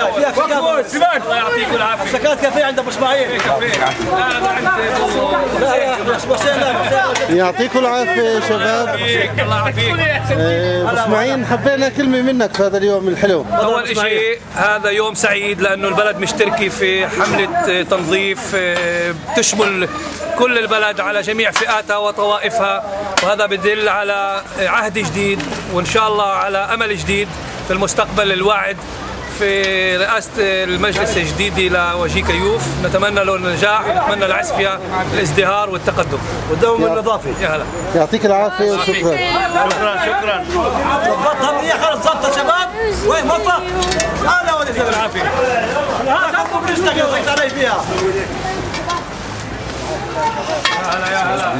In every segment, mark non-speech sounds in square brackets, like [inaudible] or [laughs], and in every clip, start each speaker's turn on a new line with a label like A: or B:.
A: فيها الله يعطيكم العافية. سكات كافية عند أبو إسماعيل. لا لا عند لا
B: لا يعطيكم العافية شباب.
A: الله يعافيك.
B: أبو إسماعيل. حبينا كلمة منك في هذا اليوم الحلو.
A: أول شيء هذا يوم سعيد لأنه البلد مشتركة في حملة تنظيف بتشمل كل البلد على جميع فئاتها وطوائفها. وهذا بدل على عهد جديد وإن شاء الله على أمل جديد في المستقبل الواعد. في رئاسة المجلس الجديد لوجيه كيوف نتمنى له النجاح ونتمنى لعسفيا الازدهار والتقدم. والدوم النظافة يا هلا.
B: يعطيك العافية وشكرا.
A: شكرا شكرا. ضبطها منيح خلص ضبطها شباب. وين موفق؟ هلا ولد بالعافية. هذا خفوا برجلك يا علي فيها هلا. يا هلا.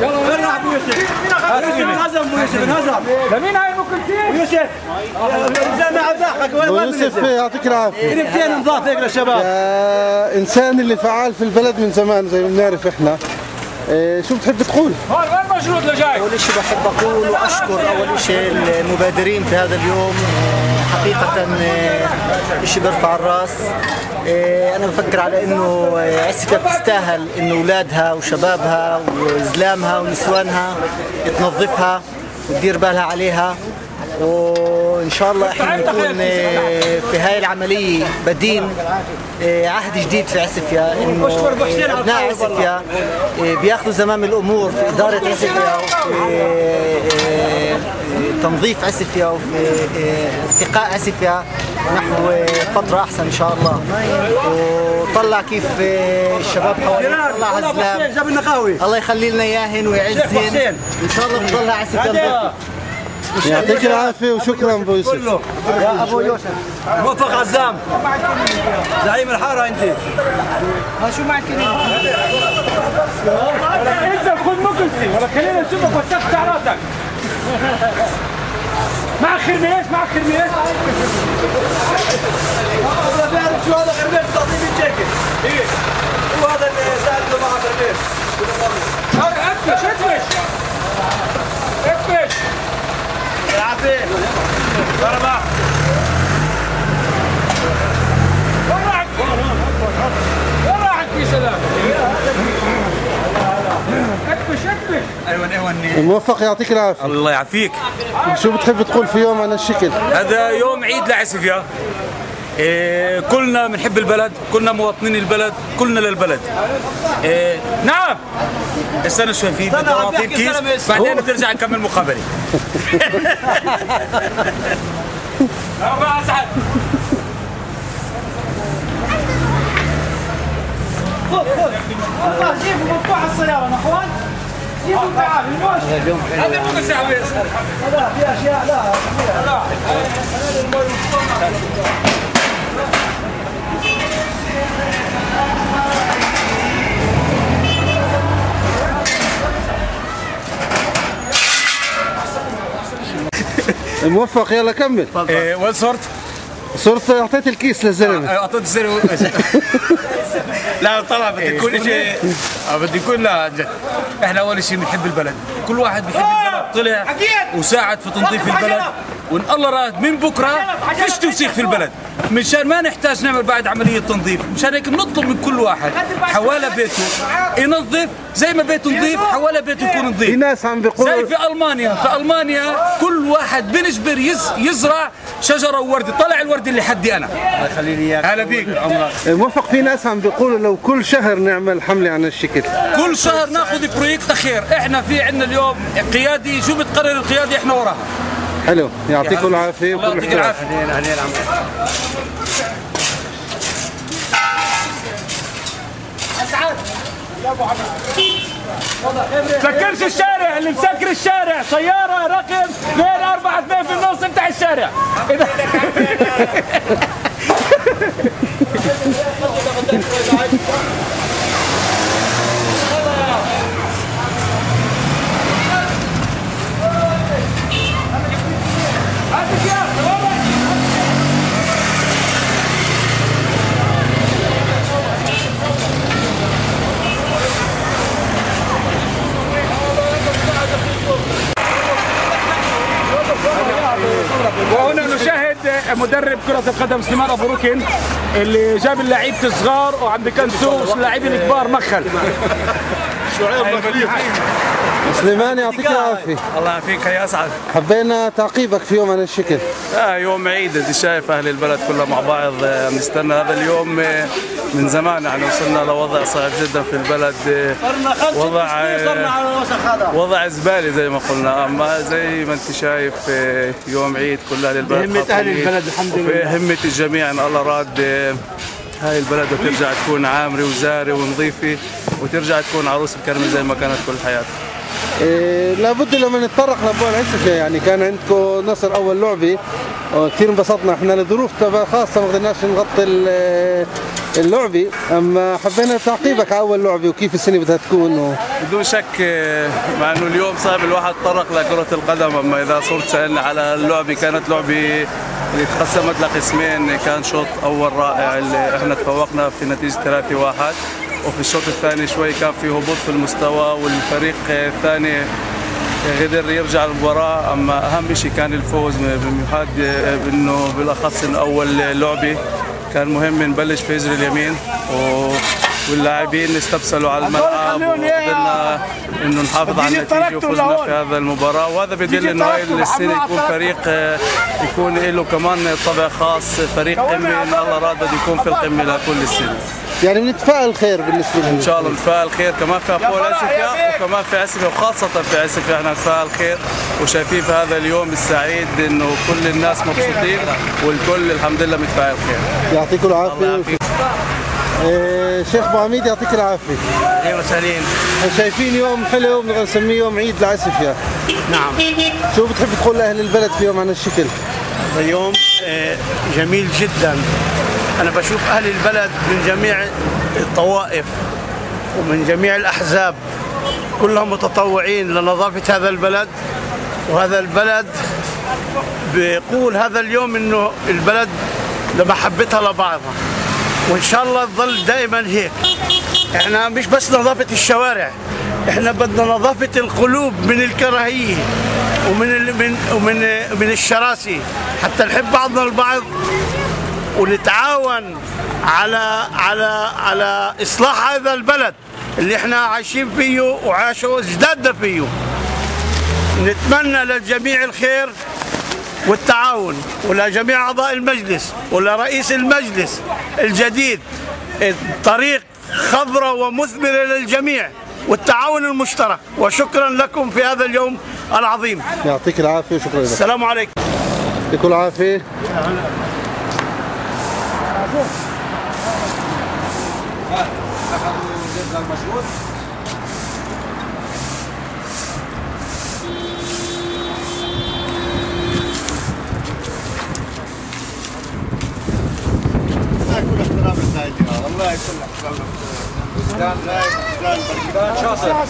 A: يلا وين راح أبو يوسف؟ يوسف؟ انهزم أبو يوسف انهزم. لمين هاي كلثوم؟ يوسف. ما عزاقك وين
B: يوسف يعطيك العافية.
A: كلمتين نضاف هيك للشباب.
B: يا إنسان اللي فعال في البلد من زمان زي ما بنعرف إحنا. إيه شو بتحب تقول؟
A: هون وين مشروط لجاي؟
C: أول شيء بحب أقول وأشكر أول شيء المبادرين في هذا اليوم. حقيقة شيء بيرفع الراس. أنا بفكر على إنه عسفة بتستاهل إنه أولادها وشبابها وزلامها ونسوانها تنظفها وتدير بالها عليها. وإن شاء الله إحنا نكون في هاي العملية بدين عهد جديد في عسفيا إنه إبناء عسفيا بياخذوا زمام الأمور في إدارة عسفيا وفي تنظيف عسفيا وفي ارتقاء عسفيا نحو فترة أحسن إن شاء الله. وطلع كيف الشباب حوالينا طلع هالزلام الله يخلي لنا إياهن ويعزهن إن شاء الله بتضلها عسفيا
B: يعطيك العافية وشكرا أبو يوسف.
C: يا أبو يوسف.
A: موفق عزام. زعيم الحارة
C: أنت. شو معك
D: إنت خذ مكلسي ولا خلينا نشوفك وسخت شعراتك. مع خرميش مع خرميش
A: أنا بعرف شو هذا خرميش تعطيه 100 شيكل إيه هو هذا اللي سالته مع خرميش ضربة
D: وين راحت وين راحت في سلام اكبش اكبش
A: أيوه أيوه
B: موفق يعطيك العافية.
A: الله يعافيك.
B: شو بتحب تقول في يوم عن الشكل؟
A: هذا يوم عيد لعسفيا إيه كلنا بنحب البلد كلنا مواطنين البلد كلنا للبلد. إيه نعم. استنى شوي في بدي اعطيك كيس. بعدين بترجع نكمل مقابلة. [laughs] اسعد
D: خذ خذ والله جيبوا مفتوح السيارة يا اخوان جيبوا تعالوا الموش
A: هذا مو ساعه
D: لا في اشياء لا لا
B: موفق يلا كمل.
A: إيه وين صرت؟
B: صرت أعطيت الكيس للزلمة.
A: أعطيت الزر [laughs] لا طلع بدي يكون شيء بدي يكون لا جد. إحنا أول شيء بنحب البلد. كل واحد بيحب البلد. طلع وساعد في تنظيف البلد. وإن الله راد من بكرة فيش توسيخ في البلد. مشان ما نحتاج نعمل بعد عملية تنظيف. مشان هيك بنطلب من كل واحد حوالي بيته ينظف زي ما بيته نظيف حوالي بيته يكون
B: في
A: نظيف.
B: ناس عم
A: زي
B: بيقولوا
A: في ألمانيا. في ألمانيا كل واحد بنجبر يز يزرع شجرة وورد طلع الورد اللي حدي أنا.
C: الله يخلي لي إياك.
A: هلا بيك.
B: موفق في ناس عم بيقولوا لو كل شهر نعمل حملة عن الشكل.
A: كل شهر ناخذ project خير إحنا في عندنا اليوم قيادي شو بتقرر القيادي إحنا وراها؟
B: حلو يعطيكم العافية
A: الله
B: وكل
A: يعطيك
B: احترام
A: العافية.
D: سكرش الشارع اللي مسكر الشارع. سيارة رقم 242 في النص افتح الشارع. [laughs] مدرب كرة القدم سليمان أبو ركن اللي جاب اللعيبه الصغار وعم بكنسوا اللاعبين الكبار مخل.
B: سليمان يعطيك العافية.
A: الله يعافيك يا اسعد
B: حبينا تعقيبك في يوم عن الشكل.
E: آه يوم عيد إنت شايف أهل البلد كلها مع بعض. آه، بنستنى هذا اليوم آه، من زمان. يعني وصلنا لوضع صعب جدا في البلد آه، وضع وضع زبالي زي ما قلنا. أما زي ما إنت شايف يوم عيد كل أهل البلد
D: بهمة أهل البلد الحمد لله.
E: همة الجميع. إن الله راد هاي البلد وترجع تكون عامرة وزارة ونظيفة. وترجع تكون عروس الكرمة زي ما كانت كل حياتها.
B: إيه لابد لما نتطرق لابو العسكة يعني كان عندكم نصر أول لعبة. كثير انبسطنا. إحنا لظروف خاصة ما قدرناش نغطي ال- اللعبة. أما حبينا تعقيبك على أول لعبة وكيف السنة بدها تكون و...
E: بدون شك آه، مع إنه اليوم صعب الواحد تطرق لكرة القدم. أما إذا صرت سألنا على اللعبة كانت لعبة اللي تقسمت لقسمين. كان شوط أول رائع اللي إحنا تفوقنا في نتيجة 3-1 وفي الشوط الثاني شوي كان في هبوط في المستوى والفريق الثاني قدر يرجع المباراة أما أهم شيء كان الفوز بمحاد إنه بالأخص إنه أول لعبة كان مهم نبلش في هجر اليمين و... واللاعبين استبسلوا على الملعب وقدرنا إنه نحافظ على النتيجة وفزنا في هذا المباراة وهذا بدل إنه هاي السنة يكون فريق آه، يكون له كمان طابع خاص فريق قمه إن الله راد بده يكون في القمه لكل السنة
B: يعني بنتفائل خير بالنسبة لنا.
E: إن شاء الله نتفائل خير كمان في ابول اسفيا وكمان في اسفيا وخاصة في اسفيا إحنا نتفائل خير وشايفين في هذا اليوم السعيد إنه كل الناس مبسوطين والكل الحمد لله متفائل خير.
B: يعطيكم
E: الله
B: العافيه
E: يعافيك.
B: إيه شيخ أبو عميد يعطيك العافية.
C: أهلا وسهلا
B: شايفين يوم حلو بنبغى نسميه يوم عيد لعسفيا
C: نعم.
B: شو بتحب تقول لأهل البلد في يوم عن الشكل؟
F: هذا يوم آه، جميل جدا. أنا بشوف أهل البلد من جميع الطوائف ومن جميع الأحزاب كلهم متطوعين لنظافة هذا البلد وهذا البلد بيقول هذا اليوم إنه البلد لمحبتها لبعضها. وإن شاء الله تظل دائما هيك. إحنا مش بس نظافة الشوارع إحنا بدنا نظافة القلوب من الكراهية. ومن من ومن من الشراسة حتى نحب بعضنا البعض ونتعاون على على على إصلاح هذا البلد اللي إحنا عايشين فيه وعاشوا اجدادنا فيه. نتمنى للجميع الخير والتعاون ولجميع أعضاء المجلس ولرئيس المجلس الجديد طريق خضراء ومثمرة للجميع والتعاون المشترك. وشكرا لكم في هذا اليوم العظيم.
B: يعطيك العافية وشكرا لك.
F: السلام عليكم.
B: يعطيكم العافية.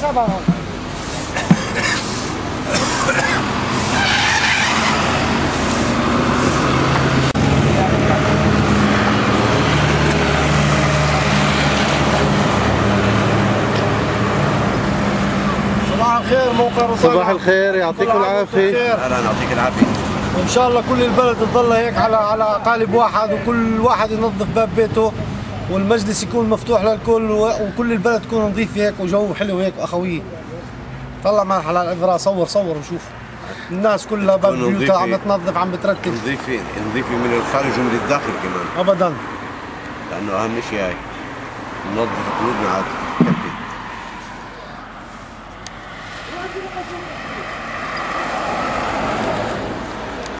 C: صباح الخير موقع
B: صباح الخير يعطيكم العافية.
G: أهلا يعطيك العافية.
C: وإن شاء الله كل البلد تظل هيك على على قالب واحد وكل واحد ينظف باب بيته والمجلس يكون مفتوح للكل وكل البلد تكون نظيفة هيك وجو حلو هيك وأخوية. طلع معنا حلال العذراء صور صور وشوف الناس كلها باب بيوتها عم. تنظف عم بترتب
G: نظيفه نظيفه من الخارج ومن الداخل كمان.
C: ابدا.
G: لأنه أهم شيء هاي ننظف قلوبنا عاد